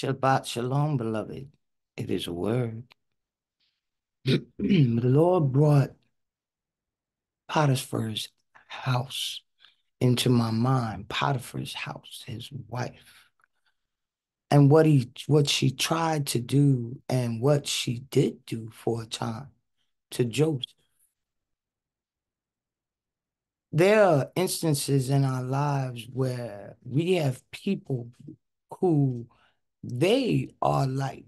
Shabbat Shalom, beloved. It is a word. the Lord brought Potiphar's house into my mind. Potiphar's house, his wife. And what he what she tried to do and what she did do for a time to Joseph. There are instances in our lives where we have people who they are like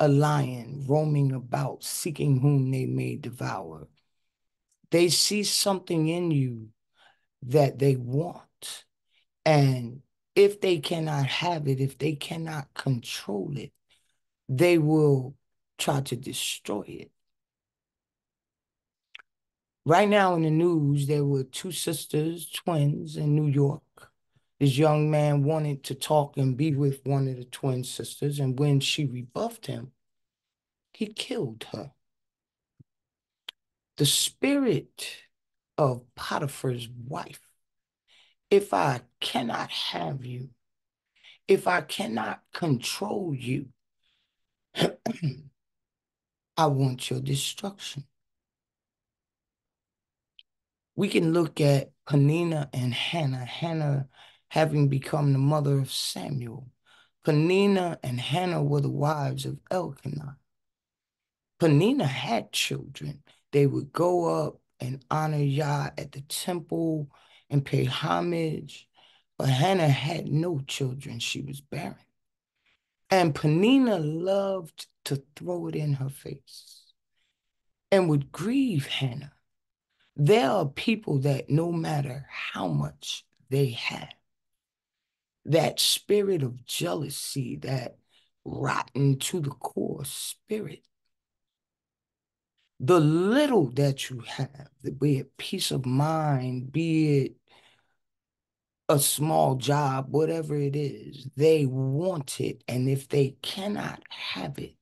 a lion roaming about, seeking whom they may devour. They see something in you that they want. And if they cannot have it, if they cannot control it, they will try to destroy it. Right now in the news, there were two sisters, twins in New York this young man wanted to talk and be with one of the twin sisters, and when she rebuffed him, he killed her. The spirit of Potiphar's wife, if I cannot have you, if I cannot control you, I want your destruction. We can look at Penina and Hannah. Hannah having become the mother of Samuel. Penina and Hannah were the wives of Elkanah. Penina had children. They would go up and honor Yah at the temple and pay homage. But Hannah had no children. She was barren. And Penina loved to throw it in her face and would grieve Hannah. There are people that no matter how much they have, that spirit of jealousy, that rotten to the core spirit. The little that you have, be it peace of mind, be it a small job, whatever it is, they want it. And if they cannot have it,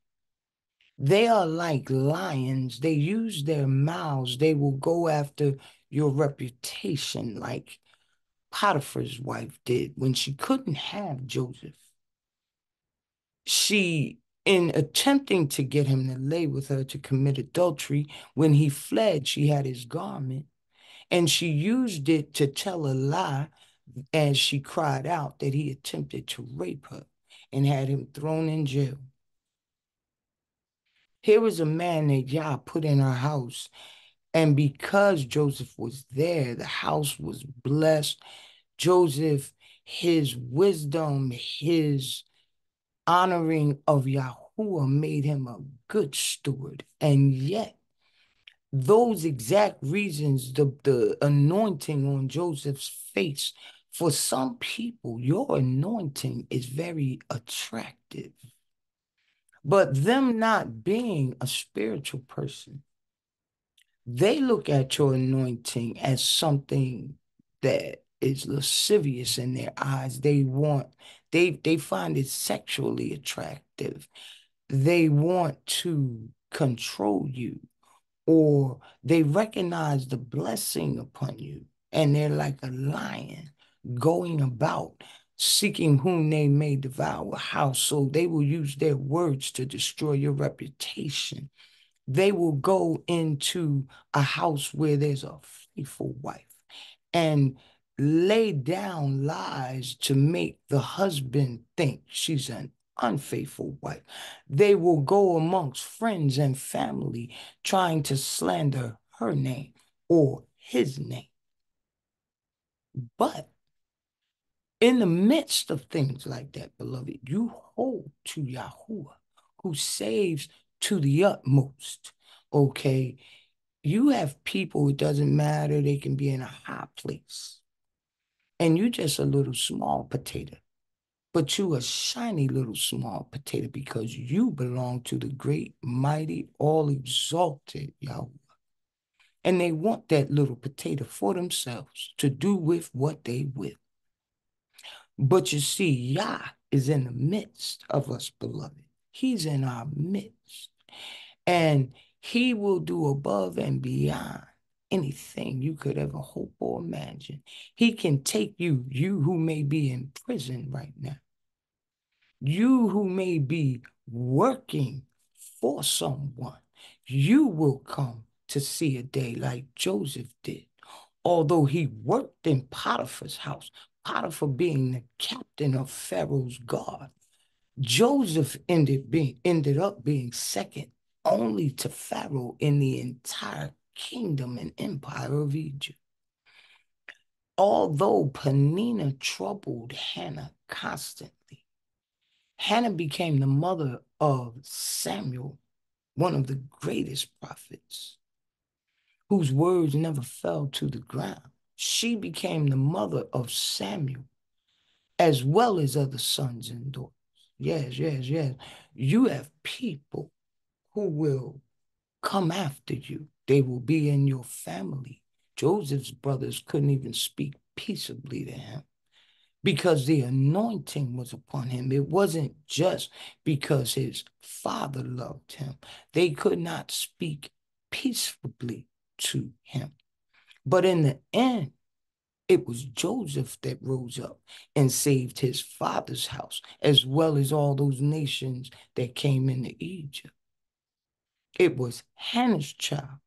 they are like lions. They use their mouths. They will go after your reputation. Like Potiphar's wife did when she couldn't have Joseph. She, in attempting to get him to lay with her to commit adultery, when he fled, she had his garment and she used it to tell a lie as she cried out that he attempted to rape her and had him thrown in jail. Here was a man that Yah put in her house and because Joseph was there, the house was blessed. Joseph, his wisdom, his honoring of Yahuwah made him a good steward. And yet, those exact reasons, the, the anointing on Joseph's face, for some people, your anointing is very attractive. But them not being a spiritual person, they look at your anointing as something that is lascivious in their eyes. They want, they they find it sexually attractive. They want to control you, or they recognize the blessing upon you, and they're like a lion going about seeking whom they may devour. How so? They will use their words to destroy your reputation they will go into a house where there's a faithful wife and lay down lies to make the husband think she's an unfaithful wife. They will go amongst friends and family trying to slander her name or his name. But in the midst of things like that, beloved, you hold to Yahuwah who saves to the utmost. Okay. You have people, it doesn't matter, they can be in a high place. And you're just a little small potato. But you a shiny little small potato because you belong to the great, mighty, all exalted Yahweh. And they want that little potato for themselves to do with what they will. But you see, Yah is in the midst of us, beloved. He's in our midst. And he will do above and beyond anything you could ever hope or imagine. He can take you, you who may be in prison right now. You who may be working for someone, you will come to see a day like Joseph did. Although he worked in Potiphar's house, Potiphar being the captain of Pharaoh's guard, Joseph ended being ended up being second only to Pharaoh in the entire kingdom and empire of Egypt. Although Peninnah troubled Hannah constantly, Hannah became the mother of Samuel, one of the greatest prophets, whose words never fell to the ground. She became the mother of Samuel, as well as other sons and daughters. Yes, yes, yes. You have people who will come after you. They will be in your family. Joseph's brothers couldn't even speak peaceably to him because the anointing was upon him. It wasn't just because his father loved him, they could not speak peaceably to him. But in the end, it was Joseph that rose up and saved his father's house, as well as all those nations that came into Egypt. It was Hannah's child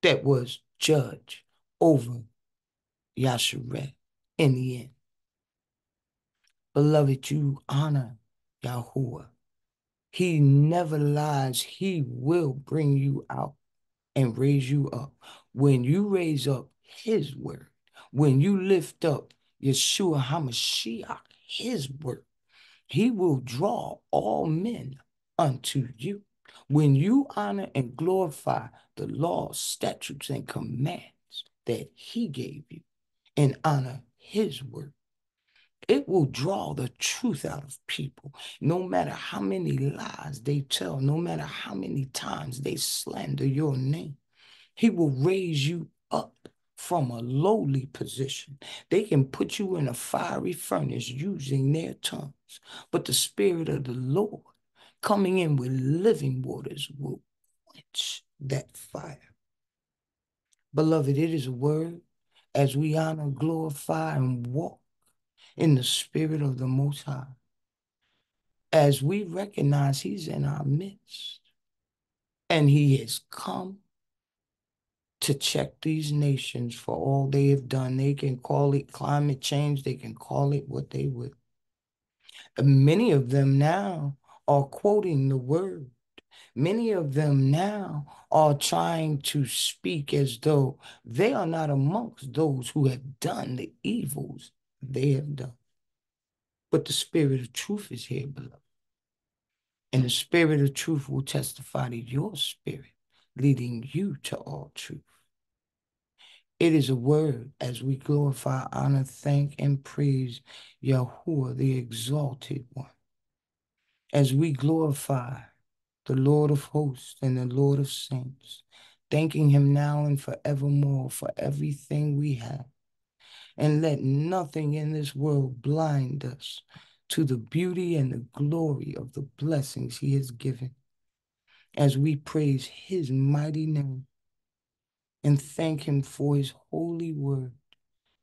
that was judge over Yashar'el in the end. Beloved, you honor Yahuwah. He never lies. He will bring you out and raise you up. When you raise up his word, when you lift up Yeshua HaMashiach, his word, he will draw all men unto you. When you honor and glorify the laws, statutes, and commands that he gave you and honor his word, it will draw the truth out of people. No matter how many lies they tell, no matter how many times they slander your name, he will raise you up from a lowly position. They can put you in a fiery furnace using their tongues, but the Spirit of the Lord coming in with living waters will quench that fire. Beloved, it is a word as we honor, glorify, and walk in the Spirit of the Most High. As we recognize He's in our midst and He has come to check these nations for all they have done. They can call it climate change, they can call it what they would. Many of them now are quoting the word. Many of them now are trying to speak as though they are not amongst those who have done the evils they have done. But the spirit of truth is here, beloved. And the spirit of truth will testify to your spirit, leading you to all truth. It is a word as we glorify, honor, thank, and praise Yahuwah, the exalted one. As we glorify the Lord of hosts and the Lord of saints, thanking him now and forevermore for everything we have. And let nothing in this world blind us to the beauty and the glory of the blessings he has given as we praise his mighty name and thank him for his holy word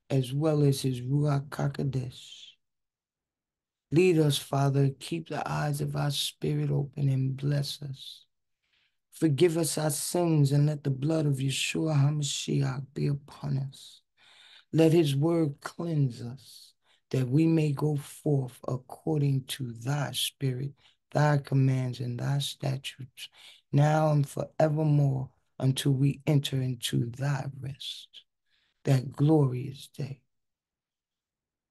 as well as his Ruach HaKodesh. Lead us, Father, keep the eyes of our spirit open and bless us. Forgive us our sins and let the blood of Yeshua HaMashiach be upon us. Let his word cleanse us that we may go forth according to thy spirit, thy commands, and thy statutes, now and forevermore until we enter into thy rest, that glorious day.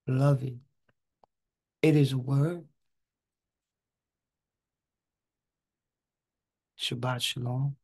Beloved, it is a word. Shabbat Shalom.